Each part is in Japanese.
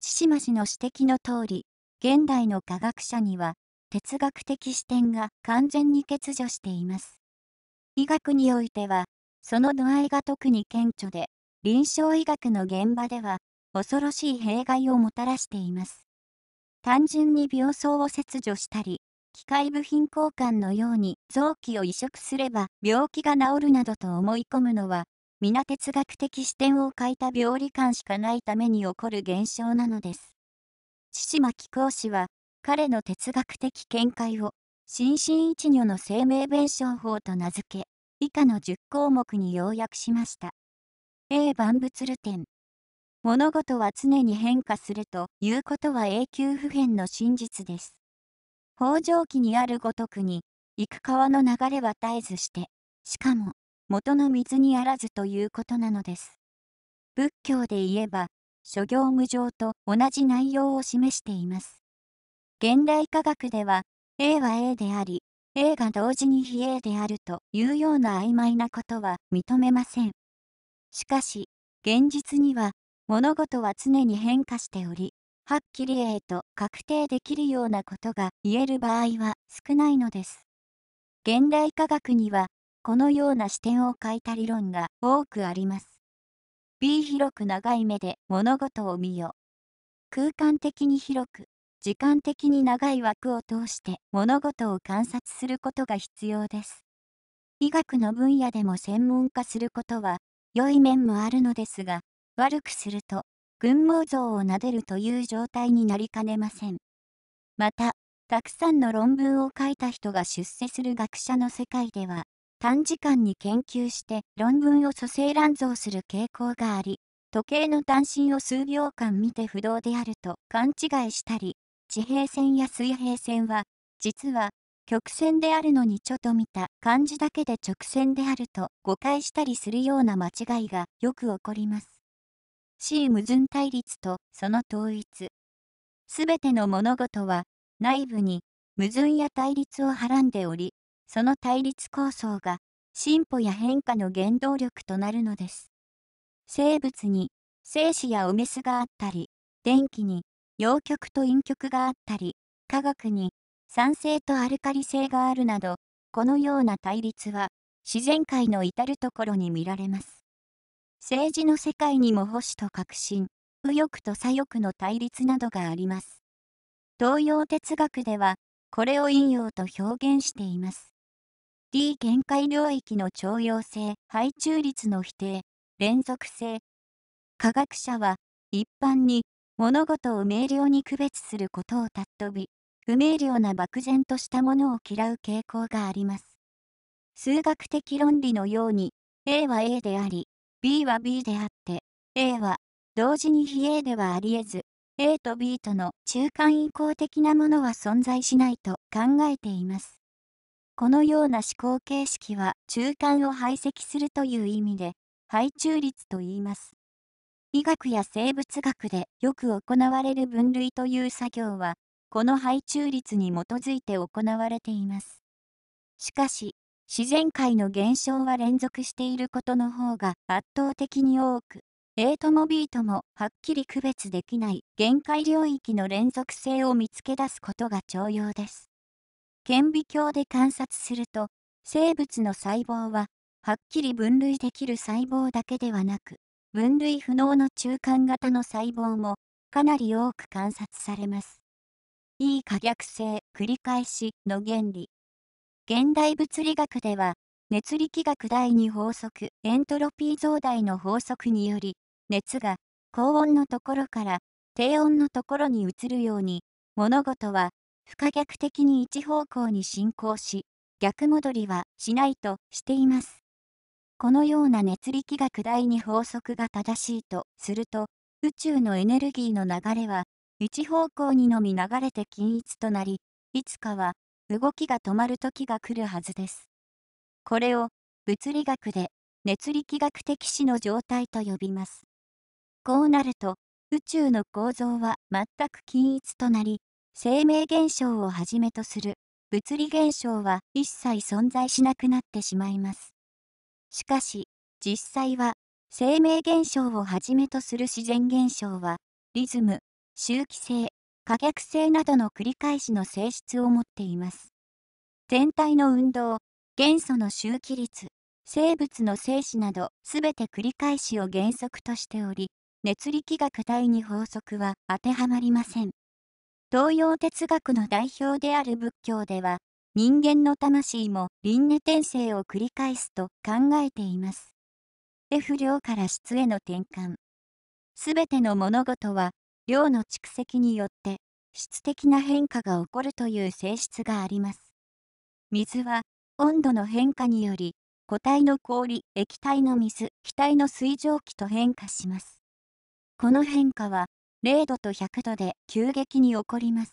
千島氏の指摘の通り、現代の科学者には、哲学的視点が完全に欠如しています。医学においては、その度合いが特に顕著で、臨床医学の現場では、恐ろしい弊害をもたらしています。単純に病巣を切除したり、機械部品交換のように臓器を移植すれば病気が治るなどと思い込むのは、皆哲学的視点を欠いた病理観しかないために起こる現象なのです。父島貴公氏は、彼の哲学的見解を、心身一如の生命弁証法と名付け、以下の10項目に要約しました。A 万物流点。物事は常に変化するということは永久不変の真実です。北条記にあるごとくに、行く川の流れは絶えずして、しかも、元の水にあらずということなのです。仏教で言えば、諸行無常と同じ内容を示しています。現代科学では、A は A であり、A が同時に非 A であるというような曖昧なことは認めません。しかし、現実には、物事は常に変化しており、はっきり A と確定できるようなことが言える場合は少ないのです。現代科学には、このような視点を欠いた理論が多くあります。B 広く長い目で物事を見よ。空間的に広く、時間的に長い枠を通して物事を観察することが必要です。医学の分野でも専門化することは良い面もあるのですが、悪くすると群毛像を撫でるという状態になりかねません。また、たくさんの論文を書いた人が出世する学者の世界では、短時間に研究して論文を蘇生乱造する傾向があり、時計の単身を数秒間見て不動であると勘違いしたり、地平線や水平線は、実は、曲線であるのにちょっと見た漢字だけで直線であると誤解したりするような間違いがよく起こります。C 矛盾対立とその統一。すべての物事は内部に矛盾や対立をはらんでおり、その対立構想が進歩や変化の原動力となるのです。生物に精子やオメスがあったり、電気に陽極と陰極があったり、科学に酸性とアルカリ性があるなど、このような対立は自然界の至るところに見られます。政治の世界にも保守と革新、右翼と左翼の対立などがあります。東洋哲学では、これを陰陽と表現しています。D 限界領域の徴用性、配中率の否定、連続性。科学者は、一般に物事を明瞭に区別することを尊び、不明瞭な漠然としたものを嫌う傾向があります。数学的論理のように、A は A であり、B は B であって、A は同時に非 A ではあり得ず、A と B との中間移行的なものは存在しないと考えています。このような思考形式は中間を排斥するという意味で、排中率と言います。医学や生物学でよく行われる分類という作業は、この排中率に基づいて行われています。しかし、自然界の現象は連続していることの方が圧倒的に多く、A とも B ともはっきり区別できない限界領域の連続性を見つけ出すことが重要です。顕微鏡で観察すると、生物の細胞は、はっきり分類できる細胞だけではなく、分類不能の中間型の細胞もかなり多く観察されます。いい可逆性、繰り返しの原理。現代物理学では、熱力学第二法則エントロピー増大の法則により、熱が高温のところから低温のところに移るように、物事は不可逆的に一方向に進行し、逆戻りはしないとしています。このような熱力学第二法則が正しいとすると、宇宙のエネルギーの流れは、一方向にのみ流れて均一となり、いつかは動きが止まる時が来るはずです。これを物理学で熱力学的死の状態と呼びます。こうなると宇宙の構造は全く均一となり、生命現象をはじめとする物理現象は一切存在しなくなってしまいます。しかし、実際は生命現象をはじめとする自然現象はリズム、周期性、可逆性などの繰り返しの性質を持っています。全体の運動、元素の周期率、生物の精子などすべて繰り返しを原則としており、熱力学第二法則は当てはまりません。東洋哲学の代表である仏教では、人間の魂も輪廻転生を繰り返すと考えています。F 量から質への転換。すべての物事は、量の蓄積によって、質的な変化が起こるという性質があります。水は、温度の変化により、固体の氷、液体の水、気体の水蒸気と変化します。この変化は、0度と100度で急激に起こります。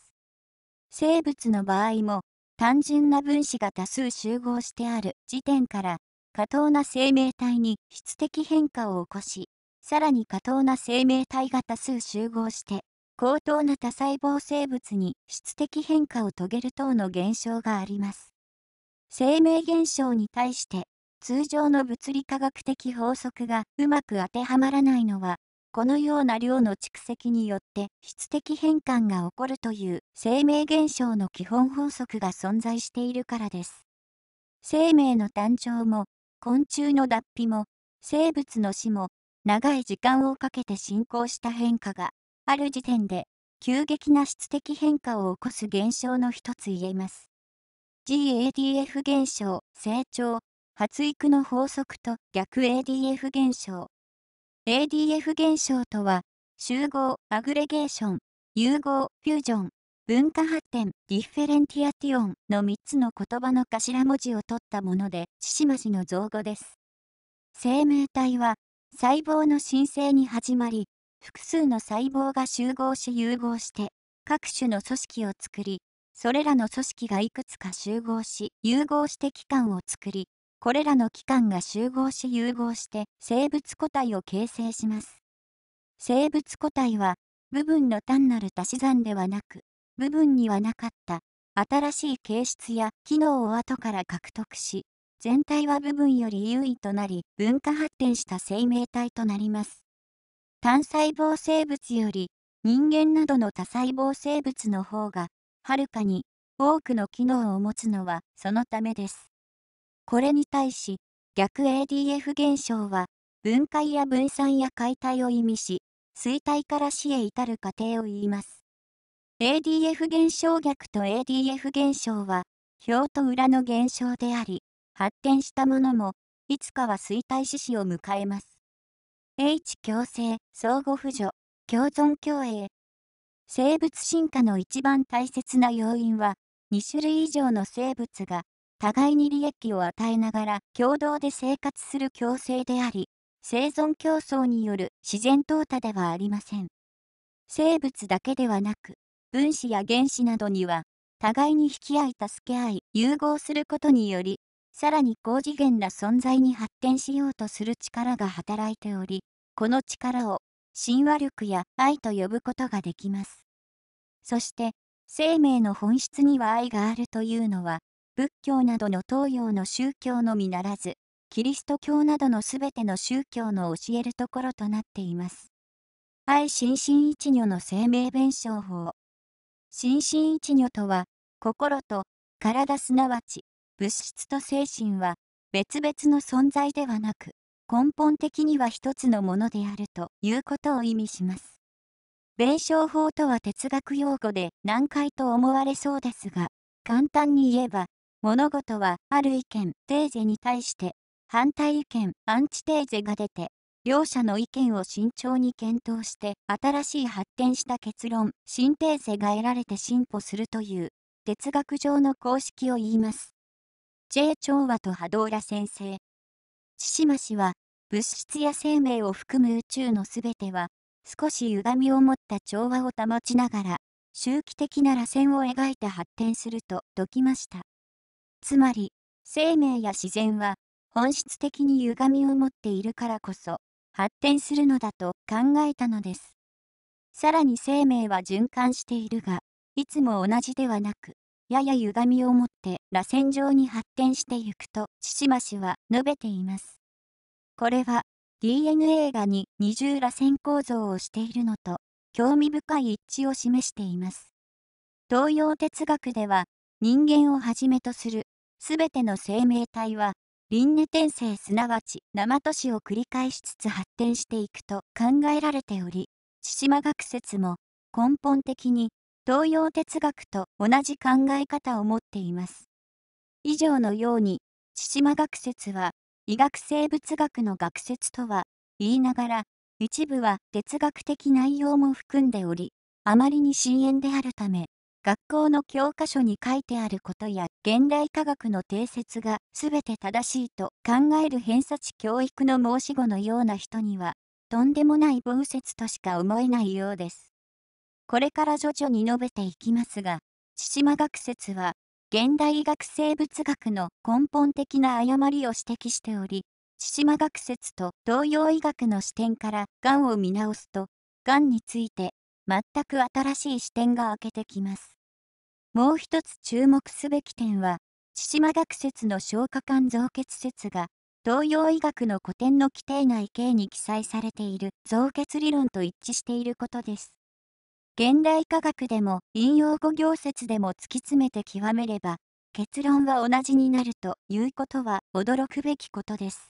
生物の場合も、単純な分子が多数集合してある時点から、過当な生命体に質的変化を起こし、さらに過当な生命体が多数集合して、高等な多細胞生物に質的変化を遂げる等の現象があります。生命現象に対して通常の物理科学的法則がうまく当てはまらないのは、このような量の蓄積によって質的変換が起こるという生命現象の基本法則が存在しているからです。生命の誕生も昆虫の脱皮も生物の死も長い時間をかけて進行した変化がある時点で急激な質的変化を起こす現象の一つ言えます。GADF 現象、成長、発育の法則と逆 ADF 現象。ADF 現象とは、集合、アグレゲーション、融合、フュージョン、分化発展、 differentiation の3つの言葉の頭文字を取ったもので、千島の造語です。生命体は、細胞の新生に始まり、複数の細胞が集合し融合して、各種の組織を作り、それらの組織がいくつか集合し、融合して器官を作り、これらの器官が集合し融合して生物個体を形成します。生物個体は、部分の単なる足し算ではなく、部分にはなかった新しい形質や機能を後から獲得し、全体は部分より優位となり分化発展した生命体となります。単細胞生物より人間などの多細胞生物の方がはるかに多くの機能を持つのはそのためです。これに対し逆 ADF 現象は分解や分散や解体を意味し衰退から死へ至る過程を言います。ADF 現象逆と ADF 現象は、表と裏の現象であり、発展したものも、いつかは衰退死死を迎えます。H 共生、相互扶助、共存共栄。生物進化の一番大切な要因は、2種類以上の生物が、互いに利益を与えながら共同で生活する共生であり、生存競争による自然淘汰ではありません。生物だけではなく、分子や原子などには、互いに引き合い助け合い、融合することにより、さらに高次元な存在に発展しようとする力が働いており、この力を、神話力や愛と呼ぶことができます。そして、生命の本質には愛があるというのは、仏教などの東洋の宗教のみならず、キリスト教などのすべての宗教の教えるところとなっています。愛心身一如の生命弁証法。心身一如とは、心と体すなわち、物質と精神は別々の存在ではなく、根本的には一つのものであるということを意味します。弁証法とは哲学用語で難解と思われそうですが、簡単に言えば、物事はある意見、テーゼに対して、反対意見、アンチテーゼが出て、両者の意見を慎重に検討して新しい発展した結論、シンテーゼが得られて進歩するという哲学上の公式を言います。J. 調和と波動ら先生。千島氏は物質や生命を含む宇宙のすべては少し歪みを持った調和を保ちながら周期的な螺旋を描いて発展すると説きました。つまり、生命や自然は本質的に歪みを持っているからこそ、発展するのだと考えたのです。さらに生命は循環しているが、いつも同じではなく、やや歪みを持って螺旋状に発展してゆくと、千島氏は述べています。これは、DNA がに二重螺旋構造をしているのと、興味深い一致を示しています。東洋哲学では、人間をはじめとする、すべての生命体は、輪廻転生すなわち生都市を繰り返しつつ発展していくと考えられており、千島学説も根本的に東洋哲学と同じ考え方を持っています。以上のように、千島学説は医学生物学の学説とは言いながら、一部は哲学的内容も含んでおり、あまりに深淵であるため、学校の教科書に書いてあることや現代科学の定説が全て正しいと考える偏差値教育の申し子のような人には、とんでもない文説としか思えないようです。これから徐々に述べていきますが、千島学説は、現代医学生物学の根本的な誤りを指摘しており、千島学説と東洋医学の視点からがんを見直すと、がんについて全く新しい視点が開けてきます。もう一つ注目すべき点は、千島学説の消化管造血説が、東洋医学の古典の規定内形に記載されている造血理論と一致していることです。現代科学でも引用語行説でも突き詰めて極めれば、結論は同じになるということは驚くべきことです。